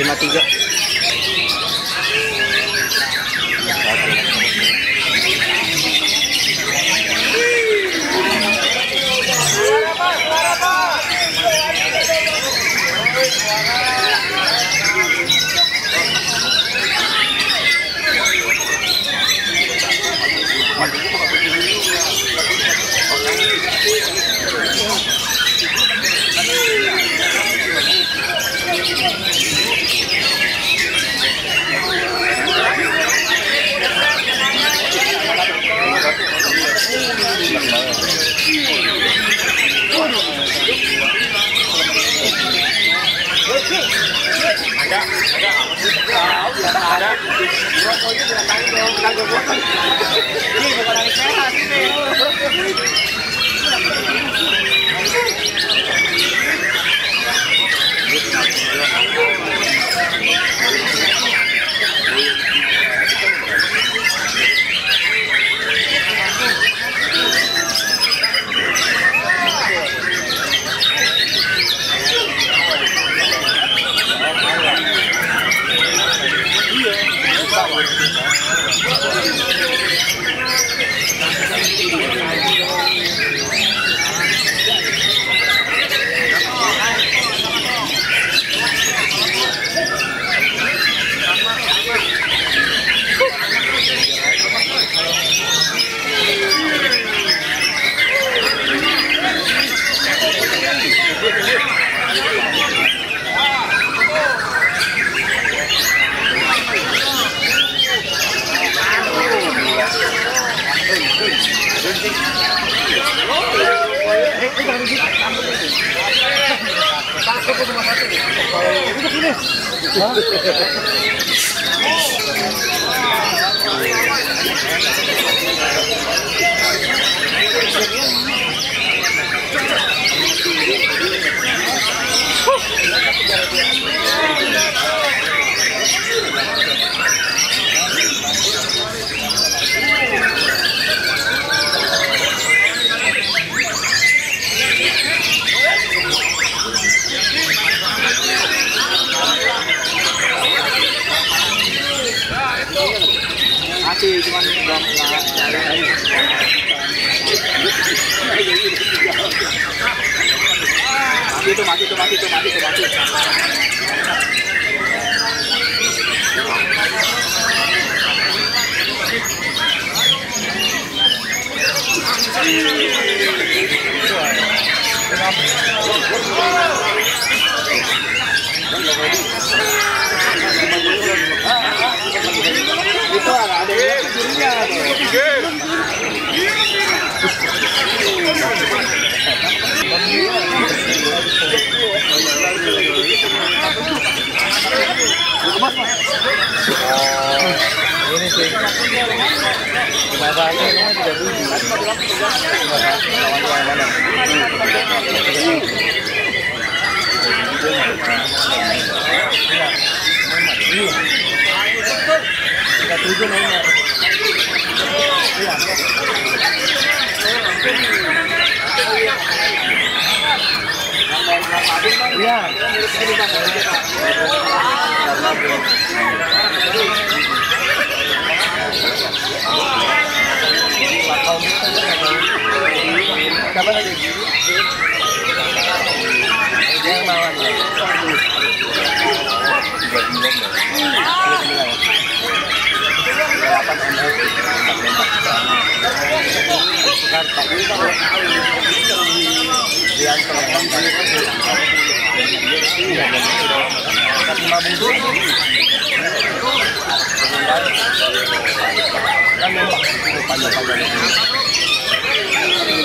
Lima tiga. Masih はあ。tomatito, tomatito. Sih masalahnya mana Tiga. Kan memang panjang-panjang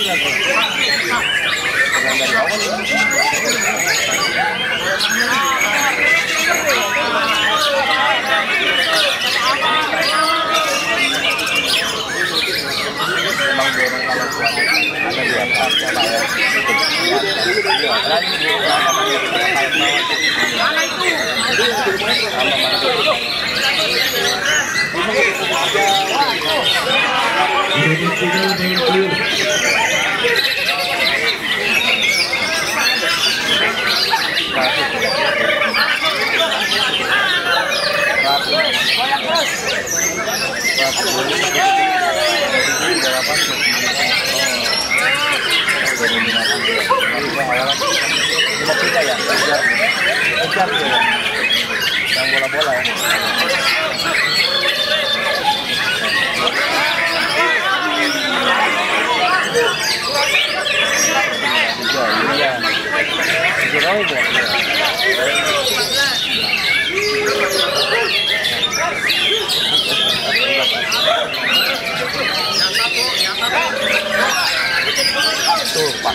Sapi lagi. Yang bola-bola ya. Tiga, iya. Kali tuh. Tuh, Pak.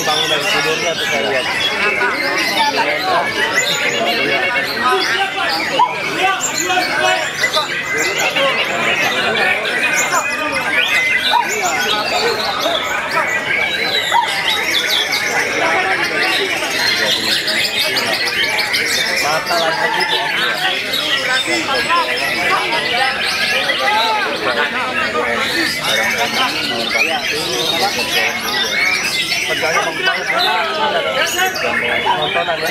bangun dari tidurnya tuh saya lihat. Kerjanya nontonan ya.